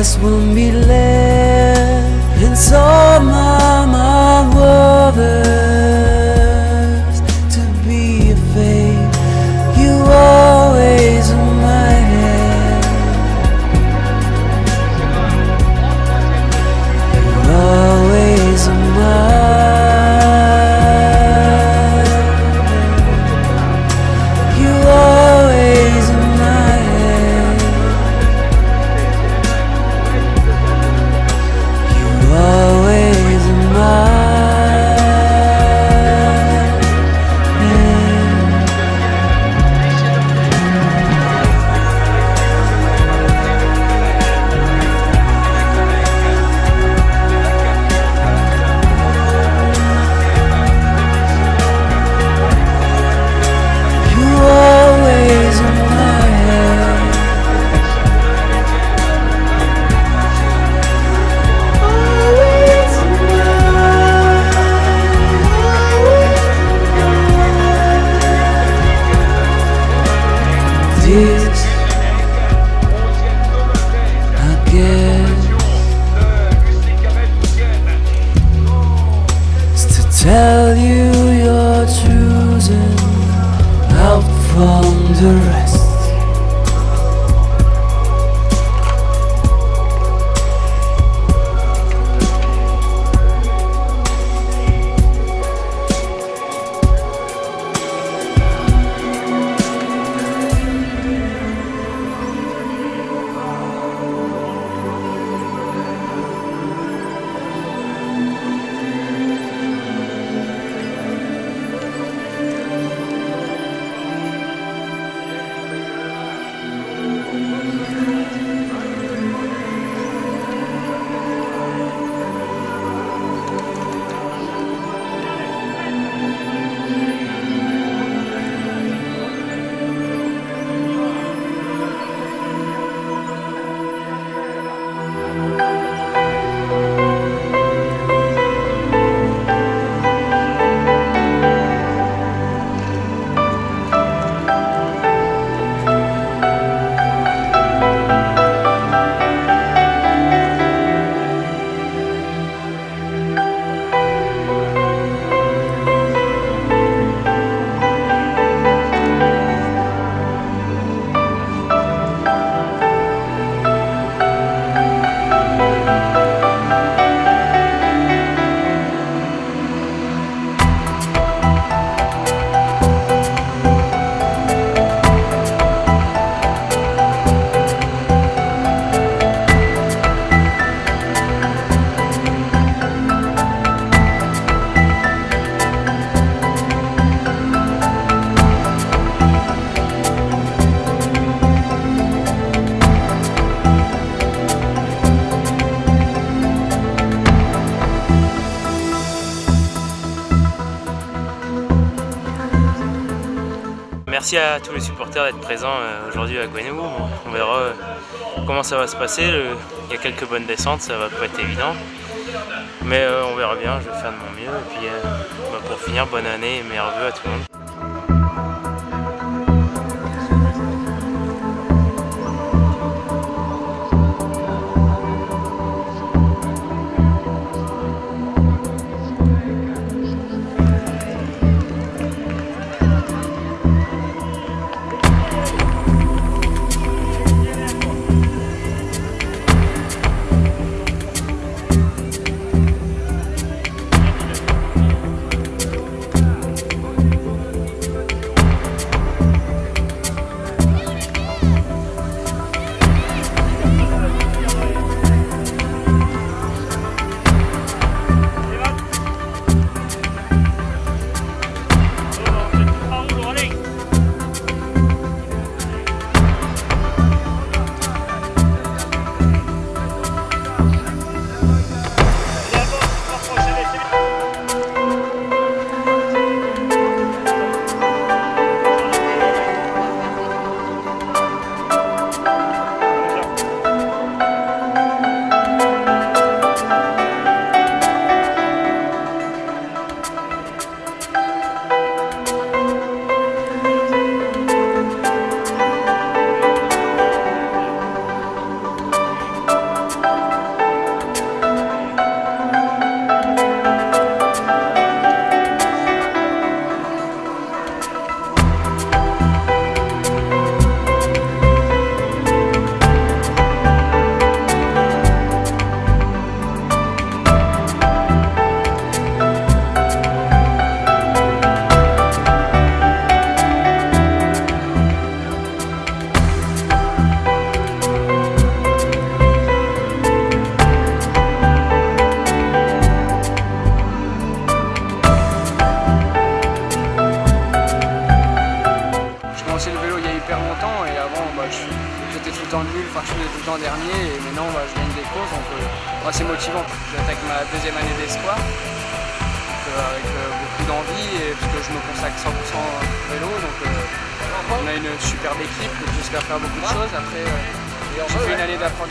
Just won't be left. And so mind wanders Merci à tous les supporters d'être présents euh, aujourd'hui à Gwenou. On verra euh, comment ça va se passer. Il y a quelques bonnes descentes, ça va pas être évident. Mais euh, on verra bien, je vais faire de mon mieux. Et puis bah, pour finir, bonne année et meilleurs vœux à tout le monde.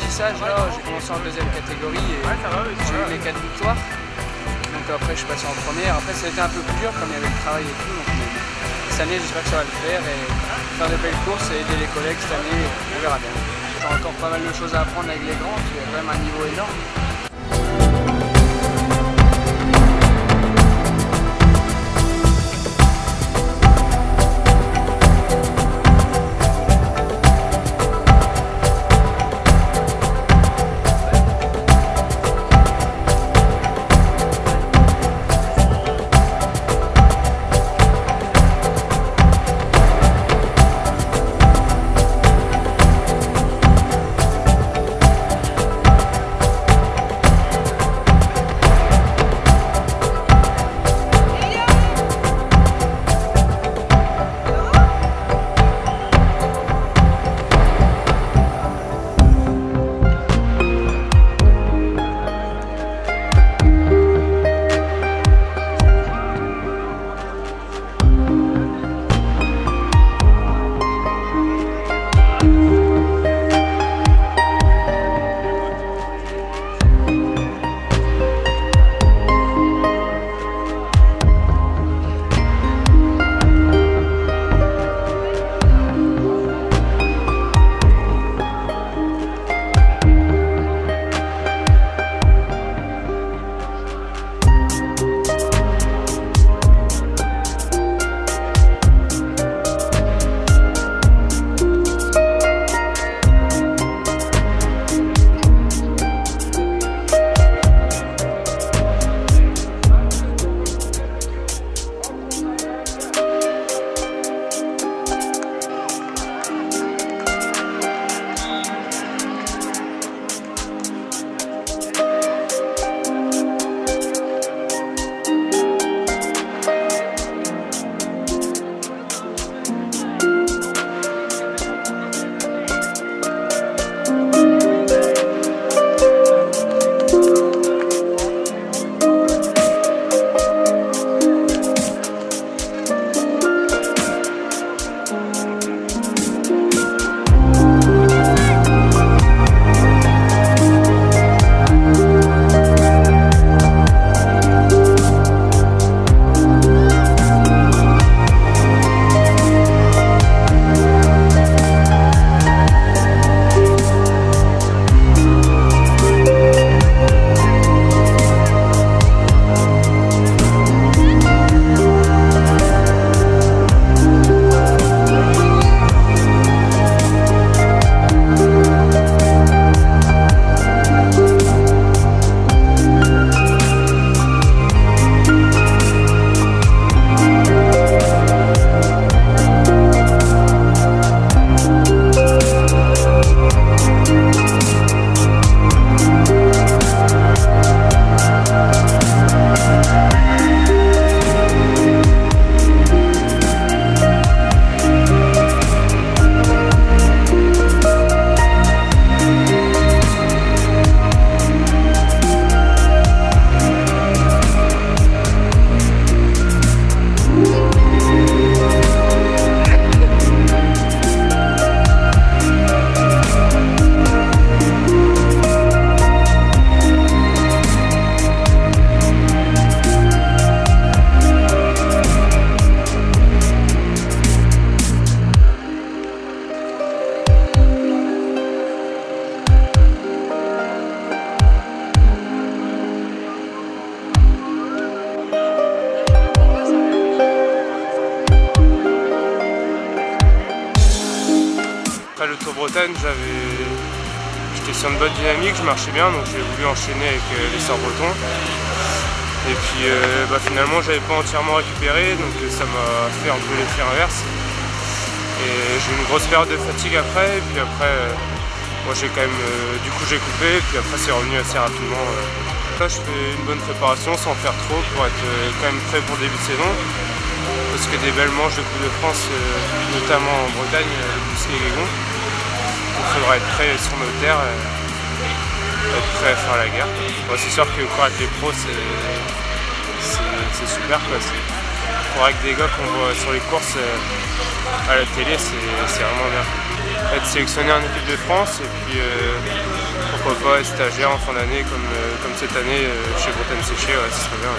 D'apprentissage là, j'ai commencé en deuxième catégorie et j'ai eu mes quatre victoires. Donc après je suis passé en première. Après ça a été un peu plus dur comme il y avait le travail et tout. Donc, cette année j'espère que ça va le faire et faire de belles courses et aider les collègues cette année, on verra bien. J'ai encore pas mal de choses à apprendre avec les grands, il y a quand même un niveau énorme. Bien, donc j'ai voulu enchaîner avec euh, les Sœurs Bretons. Et puis euh, bah, finalement, j'avais pas entièrement récupéré, donc euh, ça m'a fait un peu l'effet inverse. Et j'ai eu une grosse période de fatigue après, et puis après, moi j'ai quand même, du coup j'ai coupé, puis après c'est revenu assez rapidement. Là, je fais une bonne préparation sans faire trop pour être quand même prêt pour le début de saison parce que des belles manches de Coupe de France, notamment en Bretagne, le et il faudra être prêt sur nos terres, euh, être prêt à faire la guerre. C'est sûr que courir avec les pros, c'est super. Quoi. Courir avec des gars qu'on voit sur les courses euh, à la télé, c'est vraiment bien. Être sélectionné en équipe de France et puis euh, pourquoi pas être stagiaire en fin d'année comme, comme cette année chez Bretagne Séché, ouais, ce serait bien.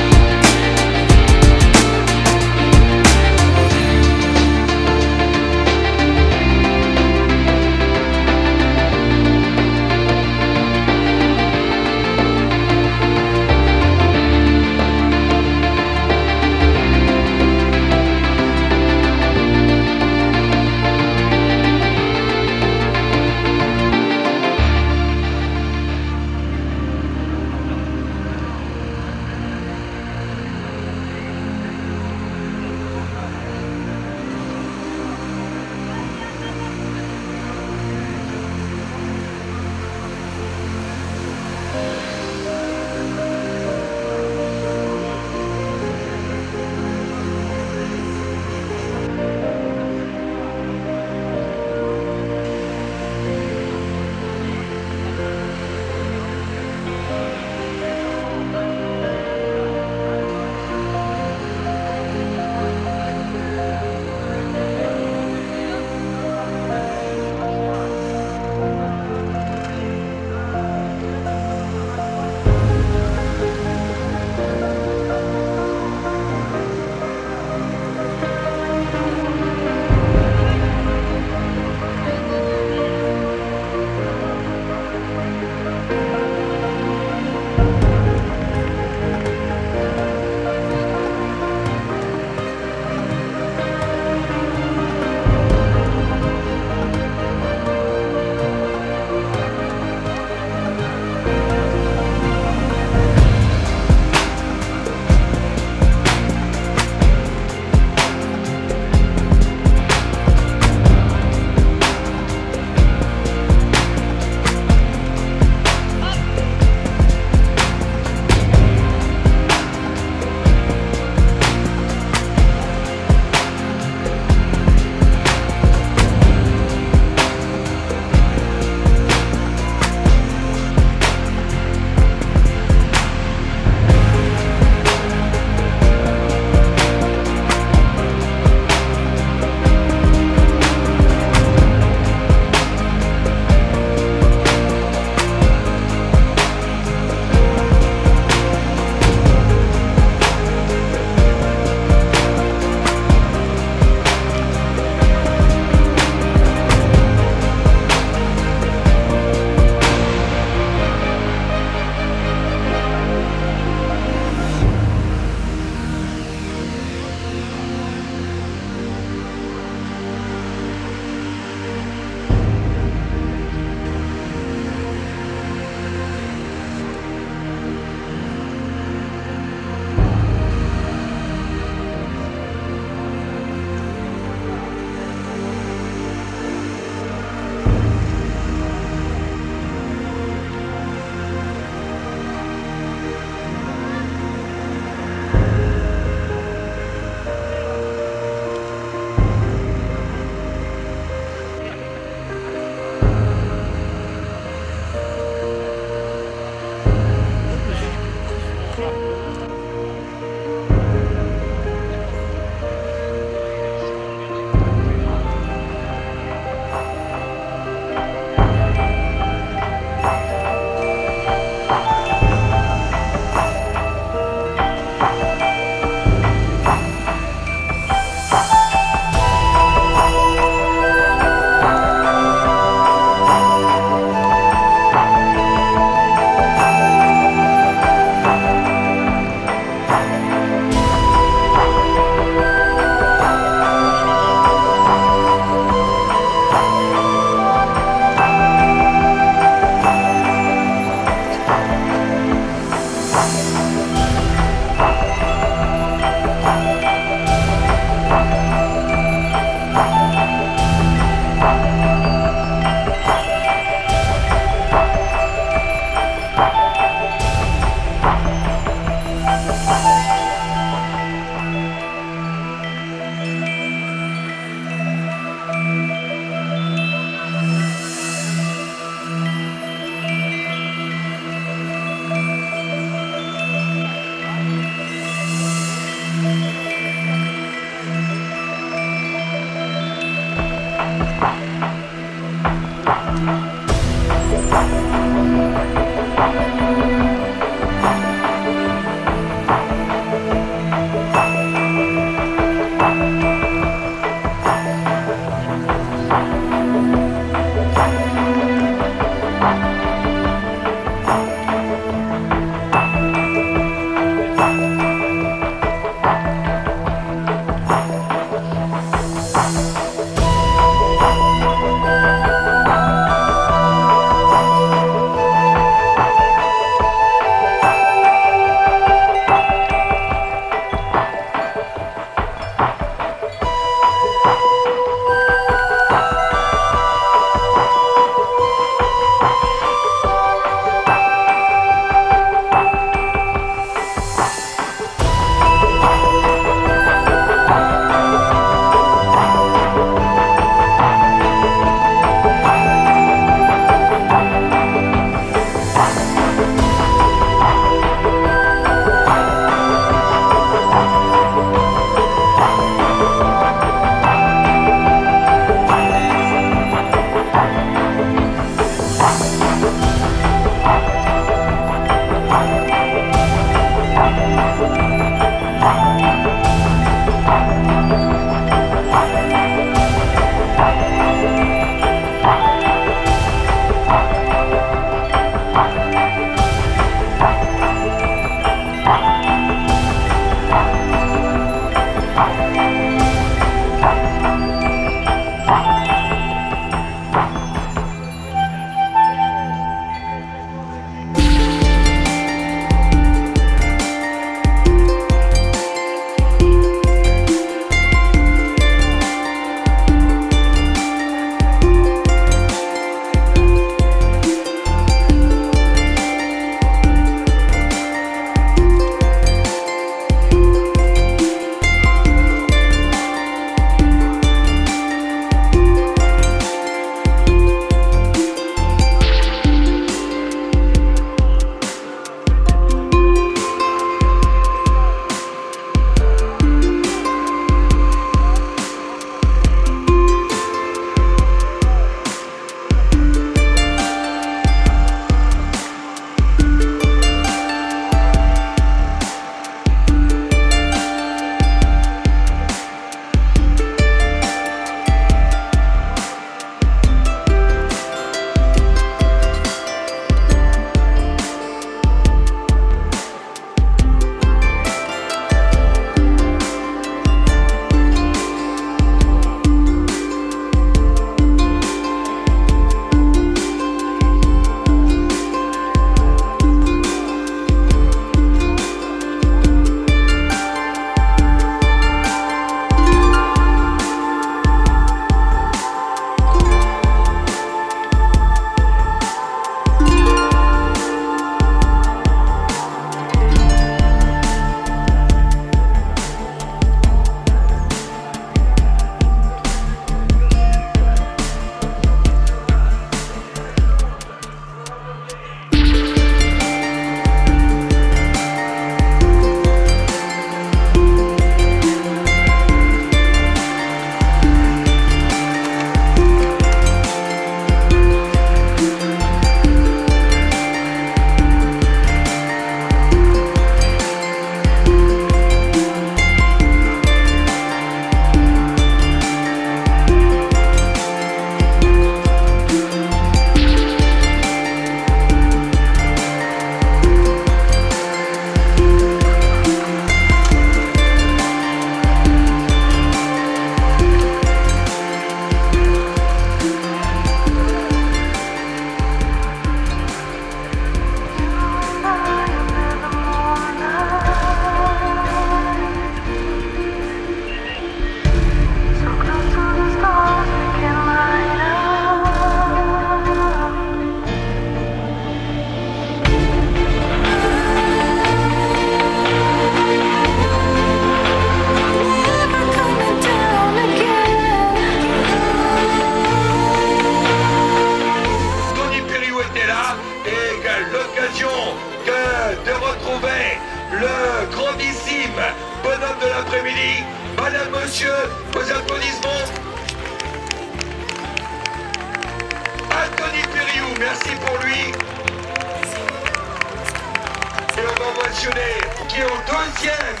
Qui est au deuxième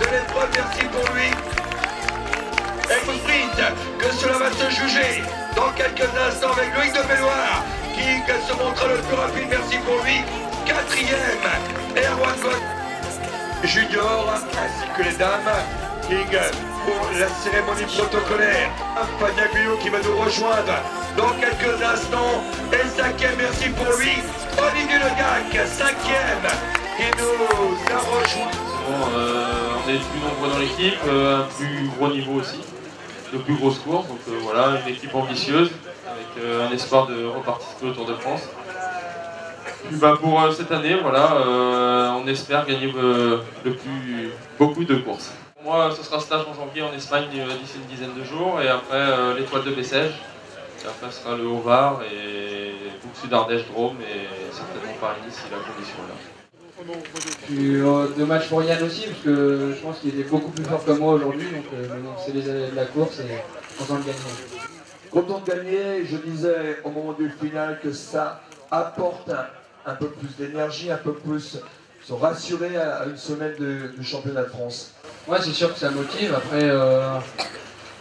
de l'épreuve, merci pour lui. Et vous que cela va se juger dans quelques instants avec Loïc de Belloir qui se montre le plus rapide, merci pour lui. Quatrième, Erwan Junior, ainsi que les dames. King pour la cérémonie protocolaire. Fania Guyot qui va nous rejoindre dans quelques instants. Et cinquième, merci pour lui. Olivier Legac, cinquième, euh, on est plus nombreux dans l'équipe, euh, un plus gros niveau aussi, de plus grosses courses. Donc euh, voilà, une équipe ambitieuse avec un espoir de reparticiper au Tour de France. Puis bah, pour cette année, voilà, on espère gagner le plus, beaucoup de courses. Pour moi, ce sera stage en janvier en Espagne d'ici une dizaine de jours, et après l'étoile de Bessèges. Et après, ce sera le Haut-Var et Boucle Sud Ardèche Drôme, et certainement Paris-Nice si la condition est là. Euh, dommage pour Yann aussi, parce que je pense qu'il était beaucoup plus fort que moi aujourd'hui, donc euh, c'est les aléas de la course et content de gagner. Content de gagner, je disais au moment du final que ça apporte un, un peu plus d'énergie, un peu plus se rassurer à, à une semaine de, du championnat de France. Ouais, c'est sûr que ça motive. Après, euh,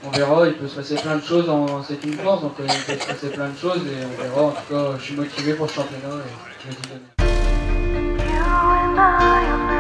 on verra, il peut se passer plein de choses en c'est une course, donc euh, il peut se passer plein de choses et on verra. En tout cas, je suis motivé pour ce championnat et je vais tout